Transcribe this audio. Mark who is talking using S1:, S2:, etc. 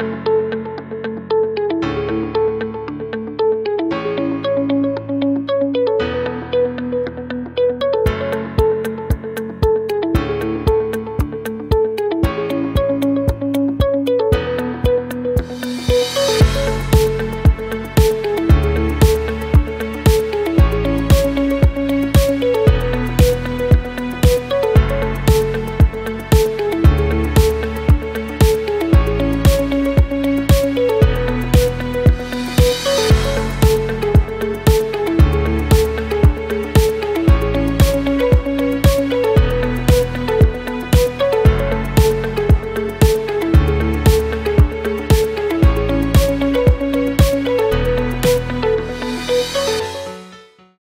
S1: Bye.